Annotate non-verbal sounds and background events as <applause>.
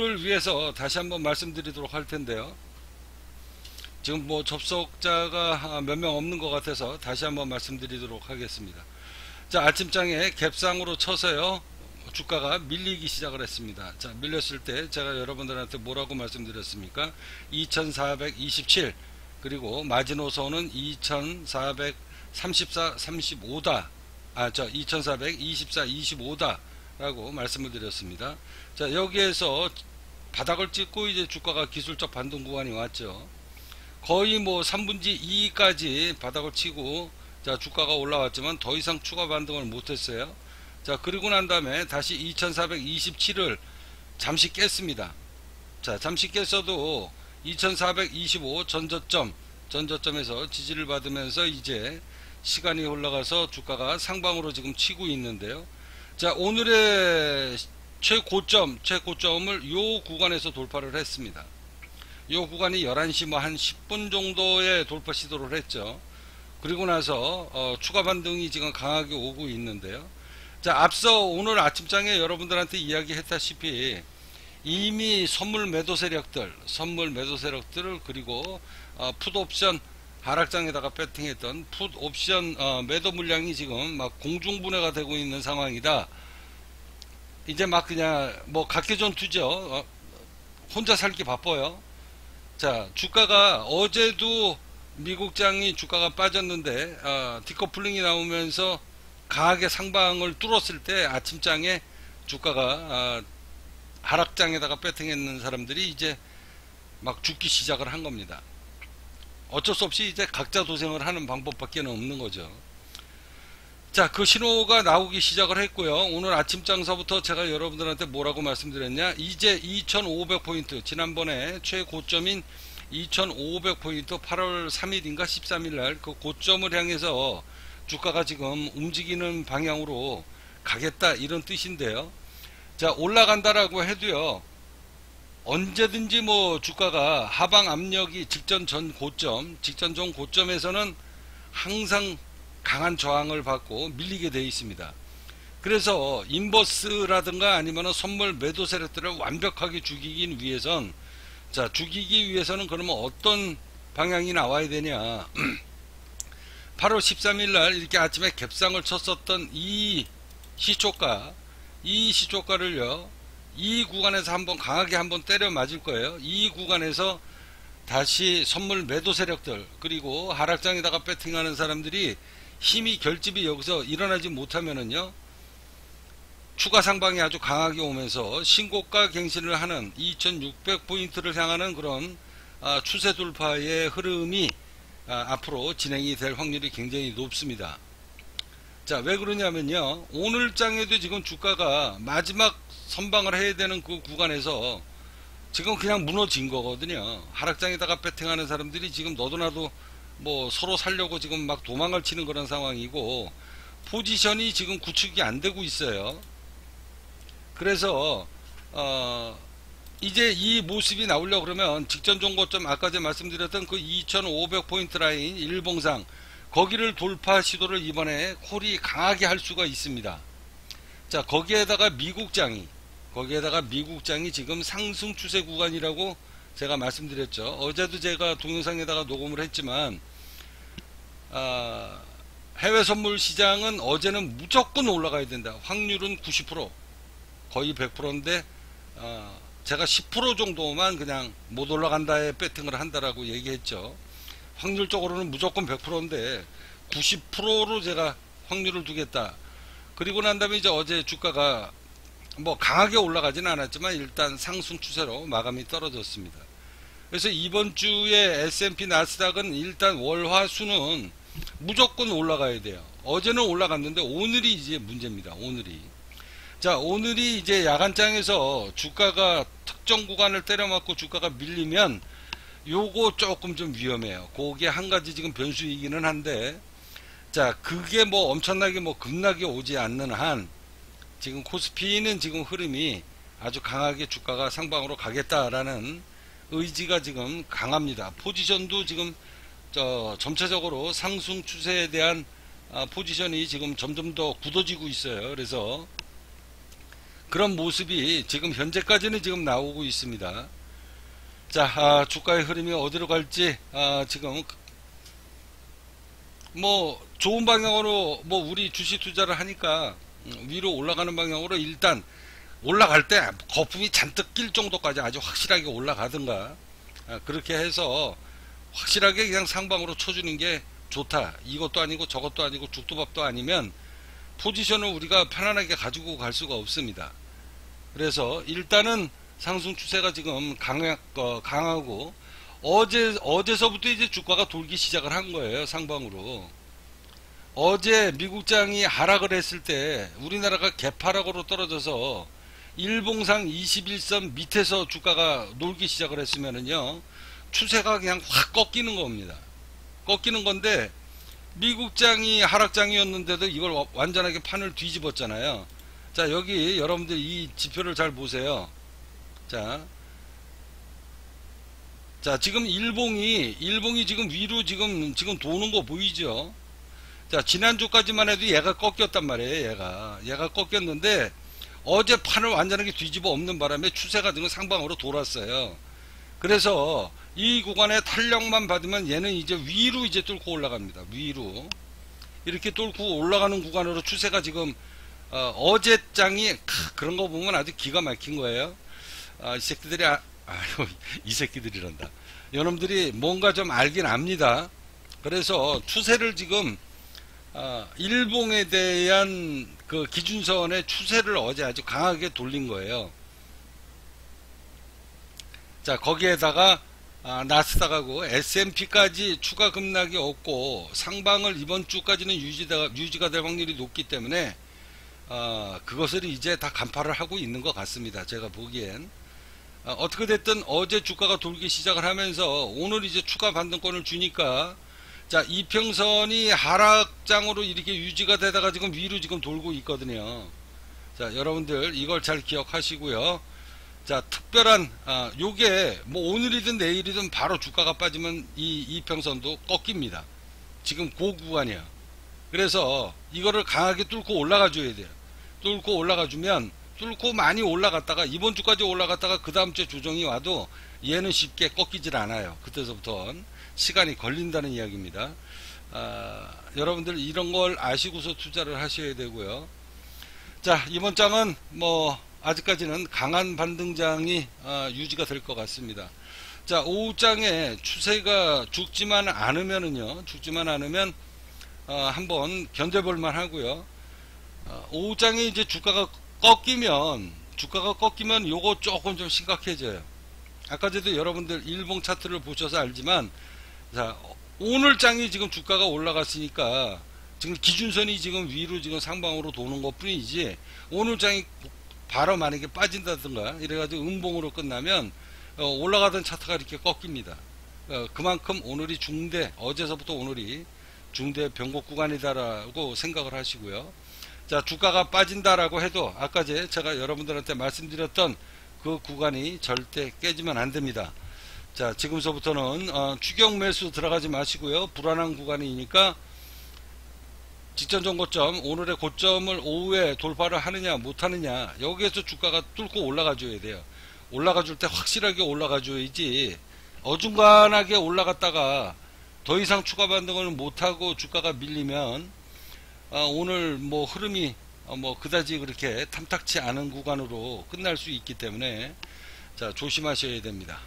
그를 위해서 다시 한번 말씀드리도록 할 텐데요. 지금 뭐 접속자가 몇 명 없는 것 같아서 다시 한번 말씀드리도록 하겠습니다. 자, 아침장에 갭상으로 쳐서요. 주가가 밀리기 시작을 했습니다. 자, 밀렸을 때 제가 여러분들한테 뭐라고 말씀드렸습니까? 2427 그리고 마지노선은 2434 35다. 아, 저 2424 25다. 라고 말씀을 드렸습니다. 자, 여기에서 바닥을 찍고 이제 주가가 기술적 반등 구간이 왔죠. 거의 뭐 3분지 2까지 바닥을 치고 자, 주가가 올라왔지만 더 이상 추가 반등을 못했어요. 자, 그리고 난 다음에 다시 2427을 잠시 깼습니다. 자, 잠시 깼어도 2425 전저점, 전저점에서 지지를 받으면서 이제 시간이 올라가서 주가가 상방으로 지금 치고 있는데요. 자, 오늘의 최고점, 최고점을 요 구간에서 돌파를 했습니다. 요 구간이 11시 뭐 한 10분 정도의 돌파 시도를 했죠. 그리고 나서 어, 추가 반등이 지금 강하게 오고 있는데요. 자, 앞서 오늘 아침장에 여러분들한테 이야기했다시피 이미 선물 매도 세력들, 선물 매도 세력들을 그리고 어, 풋옵션 하락장에다가 배팅했던 풋옵션 어, 매도 물량이 지금 막 공중분해가 되고 있는 상황이다. 이제 막 그냥 뭐 각계전 투죠. 어, 혼자 살기 바빠요. 자, 주가가 어제도 미국장이 주가가 빠졌는데 어, 디커플링이 나오면서 강하게 상방을 뚫었을 때 아침장에 주가가 어, 하락장에다가 배팅했는 사람들이 이제 막 죽기 시작을 한 겁니다. 어쩔 수 없이 이제 각자 도생을 하는 방법밖에 없는 거죠. 자, 그 신호가 나오기 시작을 했고요. 오늘 아침 장서부터 제가 여러분들한테 뭐라고 말씀드렸냐? 이제 2500포인트, 지난번에 최고점인 2500포인트 8월 3일인가 13일 날 그 고점을 향해서 주가가 지금 움직이는 방향으로 가겠다 이런 뜻인데요. 자, 올라간다라고 해도요. 언제든지 뭐 주가가 하방 압력이 직전 전 고점, 직전 전 고점에서는 항상 강한 저항을 받고 밀리게 되어 있습니다. 그래서 인버스라든가 아니면 선물 매도 세력들을 완벽하게 죽이기 위해선 자 죽이기 위해서는 그러면 어떤 방향이 나와야 되냐 <clears throat> 8월 13일 날 이렇게 아침에 갭상을 쳤었던 이 시초가 이 시초가를요 이 구간에서 한번 강하게 한번 때려 맞을 거예요 이 구간에서 다시 선물 매도 세력들 그리고 하락장에다가 배팅하는 사람들이 힘이 결집이 여기서 일어나지 못하면은요 추가 상방이 아주 강하게 오면서 신고가 갱신을 하는 2600포인트를 향하는 그런 아, 추세 돌파의 흐름이 아, 앞으로 진행이 될 확률이 굉장히 높습니다. 자, 왜 그러냐면요. 오늘 장에도 지금 주가가 마지막 선방을 해야 되는 그 구간에서 지금 그냥 무너진 거거든요. 하락장에다가 배팅하는 사람들이 지금 너도나도 뭐 서로 살려고 지금 막 도망을 치는 그런 상황이고 포지션이 지금 구축이 안 되고 있어요. 그래서 어 이제 이 모습이 나오려 그러면 직전 종고점 아까 제가 말씀드렸던 그 2500포인트 라인 일봉상 거기를 돌파 시도를 이번에 콜이 강하게 할 수가 있습니다. 자 거기에다가 미국장이 거기에다가 미국장이 지금 상승 추세 구간이라고 제가 말씀드렸죠. 어제도 제가 동영상에다가 녹음을 했지만 아, 해외 선물 시장은 어제는 무조건 올라가야 된다. 확률은 90% 거의 100%인데 어, 제가 10% 정도만 그냥 못 올라간다에 배팅을 한다라고 얘기했죠. 확률적으로는 무조건 100%인데 90%로 제가 확률을 두겠다. 그리고 난 다음에 이제 어제 주가가 뭐 강하게 올라가지는 않았지만 일단 상승 추세로 마감이 떨어졌습니다. 그래서 이번 주에 S&P 나스닥은 일단 월화수는 무조건 올라가야 돼요. 어제는 올라갔는데 오늘이 이제 문제입니다. 오늘이. 자, 오늘이 이제 야간장에서 주가가 특정 구간을 때려맞고 주가가 밀리면 요거 조금 좀 위험해요. 그게 한 가지 지금 변수이기는 한데 자, 그게 뭐 엄청나게 뭐 급락이 오지 않는 한 지금 코스피는 지금 흐름이 아주 강하게 주가가 상방으로 가겠다라는 의지가 지금 강합니다. 포지션도 지금 저 점차적으로 상승 추세에 대한 아, 포지션이 지금 점점 더 굳어지고 있어요. 그래서 그런 모습이 지금 현재까지는 지금 나오고 있습니다. 자, 아, 주가의 흐름이 어디로 갈지 아, 지금 뭐 좋은 방향으로 뭐 우리 주식 투자를 하니까 음, 위로 올라가는 방향으로 일단 올라갈 때 거품이 잔뜩 낄 정도까지 아주 확실하게 올라가든가 아, 그렇게 해서 확실하게 그냥 상방으로 쳐주는 게 좋다. 이것도 아니고 저것도 아니고 죽도밥도 아니면 포지션을 우리가 편안하게 가지고 갈 수가 없습니다. 그래서 일단은 상승 추세가 지금 강하, 어, 강하고 어제 어제서부터 이제 주가가 돌기 시작을 한 거예요 상방으로 어제 미국장이 하락을 했을 때 우리나라가 개파락으로 떨어져서 일봉상 21선 밑에서 주가가 놀기 시작을 했으면은요 추세가 그냥 확 꺾이는 겁니다 꺾이는 건데 미국장이 하락장이었는데도 이걸 완전하게 판을 뒤집었잖아요 자 여기 여러분들 이 지표를 잘 보세요 자, 자 지금 일봉이 일봉이 지금 위로 지금 지금 도는 거 보이죠? 자 지난주까지만 해도 얘가 꺾였단 말이에요. 얘가 얘가 꺾였는데 어제 판을 완전하게 뒤집어 엎는 바람에 추세가 지금 상방으로 돌았어요. 그래서 이 구간에 탄력만 받으면 얘는 이제 위로 이제 뚫고 올라갑니다. 위로 이렇게 뚫고 올라가는 구간으로 추세가 지금 어, 제 장이 그런 거 보면 아주 기가 막힌 거예요. 아, 이 새끼들이 아, 아유 <laughs> 이 새끼들이란다. 여러분들이 뭔가 좀 알긴 압니다. 그래서 추세를 지금 아, 일봉에 대한 그 기준선의 추세를 어제 아주 강하게 돌린 거예요. 자 거기에다가 아, 나스닥하고 S&P까지 추가 급락이 없고 상방을 이번 주까지는 유지가, 유지가 될 확률이 높기 때문에 어, 그것을 이제 다 간파를 하고 있는 것 같습니다. 제가 보기엔 어, 어떻게 됐든 어제 주가가 돌기 시작을 하면서 오늘 이제 추가 반등권을 주니까 자 이평선이 하락장으로 이렇게 유지가 되다가 지금 위로 지금 돌고 있거든요. 자 여러분들 이걸 잘 기억하시고요. 자 특별한 아, 요게 뭐 오늘이든 내일이든 바로 주가가 빠지면 이 이평선도 꺾입니다. 지금 고 구간이야. 그래서 이거를 강하게 뚫고 올라가 줘야 돼요. 뚫고 올라가 주면 뚫고 많이 올라갔다가 이번 주까지 올라갔다가 그 다음 주에 조정이 와도 얘는 쉽게 꺾이질 않아요. 그때서부터 시간이 걸린다는 이야기입니다. 아, 여러분들 이런 걸 아시고서 투자를 하셔야 되고요. 자 이번 장은 뭐 아직까지는 강한 반등장이 아, 유지가 될 것 같습니다. 자 오후장에 추세가 죽지만 않으면은요 죽지만 않으면 어, 한번 견뎌볼만 하고요. 어, 오후장에 이제 주가가 꺾이면 주가가 꺾이면 요거 조금 좀 심각해져요. 아까 전에도 여러분들 일봉 차트를 보셔서 알지만 자 오늘 장이 지금 주가가 올라갔으니까 지금 기준선이 지금 위로 지금 상방으로 도는 것 뿐이지 오늘 장이 바로 만약에 빠진다든가 이래가지고 음봉으로 끝나면 어, 올라가던 차트가 이렇게 꺾입니다. 어, 그만큼 오늘이 중대 어제서부터 오늘이 중대 변곡 구간이다라고 생각을 하시고요. 자 주가가 빠진다라고 해도 아까 제가 여러분들한테 말씀드렸던 그 구간이 절대 깨지면 안 됩니다. 자 지금서부터는 어, 추경 매수 들어가지 마시고요. 불안한 구간이니까 직전 정고점 오늘의 고점을 오후에 돌파를 하느냐 못하느냐 여기에서 주가가 뚫고 올라가 줘야 돼요. 올라가 줄 때 확실하게 올라가 줘야지 어중간하게 올라갔다가 더 이상 추가 반등을 못하고 주가가 밀리면 어, 오늘 뭐 흐름이 어, 뭐 그다지 그렇게 탐탁치 않은 구간으로 끝날 수 있기 때문에 자 조심하셔야 됩니다.